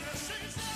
Yes,